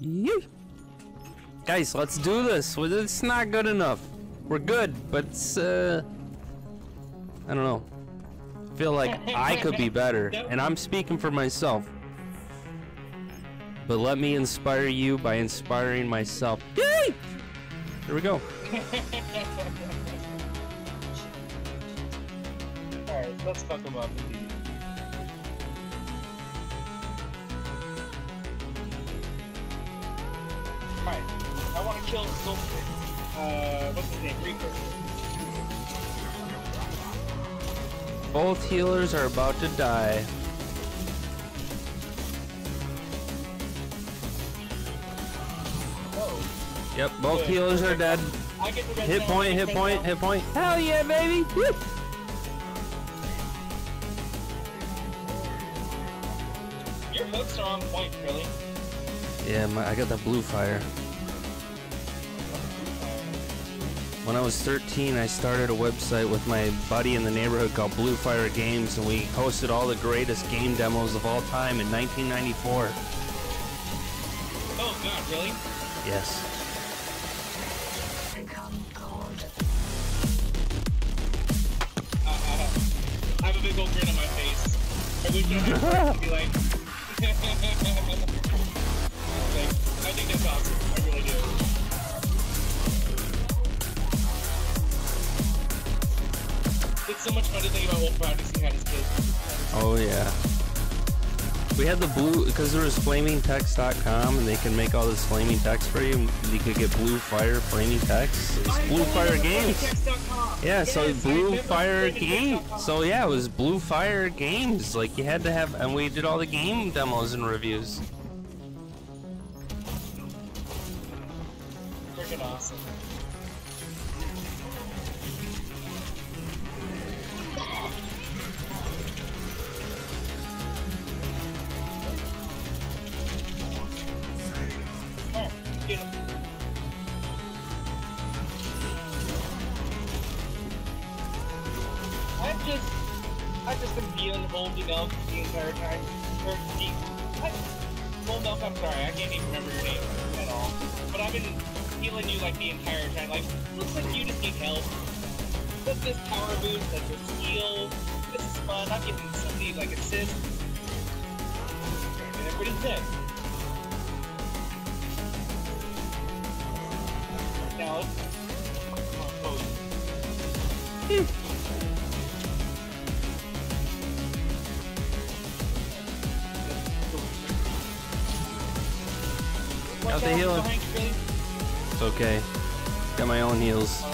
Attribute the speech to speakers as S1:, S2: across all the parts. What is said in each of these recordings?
S1: Yee. Guys, let's do this. It's not good enough. We're good, but it's, uh, I don't know. I feel like I could be better, and I'm speaking for myself. But let me inspire you by inspiring myself. Yay! Here we go.
S2: Alright, let's fuck him up I want to kill. Uh, what's his name? Reaper.
S1: Both healers are about to die.
S2: Oh,
S1: Yep, both
S2: Good.
S1: healers are dead.
S2: I get the red
S1: Hit point, hit point, hit point. Hell yeah, baby! Woo!
S2: Your hooks are on point, really.
S1: Yeah, my, I got the blue fire. When I was 13, I started a website with my buddy in the neighborhood called Blue Fire Games, and we hosted all the greatest game demos of all time in 1994.
S2: Oh god, really?
S1: Yes.
S2: Uh, uh, I have a big old grin on my face. I wish I had to be like, like, I think that's awesome. I really do. It's so much fun to think about kids.
S1: Oh yeah. We had the blue because there was flamingtext.com and they can make all this flaming text for you. You could get blue fire flaming text. It's
S2: I
S1: blue fire games. Yeah, so
S2: Yes, I
S1: Blue Fire. Games. So yeah, it was Blue Fire Games. Like you had to have, and we did all the game demos and reviews.
S2: Oh, been feeling old enough the entire time. Or deep. I, well, milk, I'm sorry, I can't even remember your name all. But I've been healing you like the entire time. Like, looks like you just need help. Put this power boost, like this heal. This is fun. I'm getting somebody like assist. And everybody's dead. Now, pose. Watch out
S1: healer.
S2: behind.
S1: It's okay. Got my own heals.
S2: Ooh,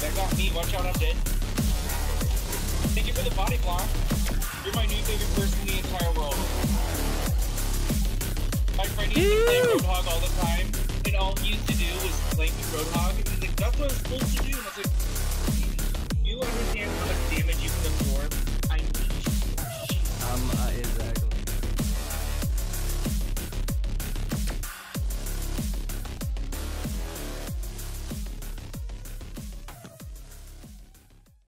S2: that got me. Watch out, I'm dead. Thank you for the body block. You're my new favorite person in the entire world. My friend used to play Roadhog all the time, and all he used to do was flank with Roadhog, and he's like, that's what I'm supposed to do. And I was like, you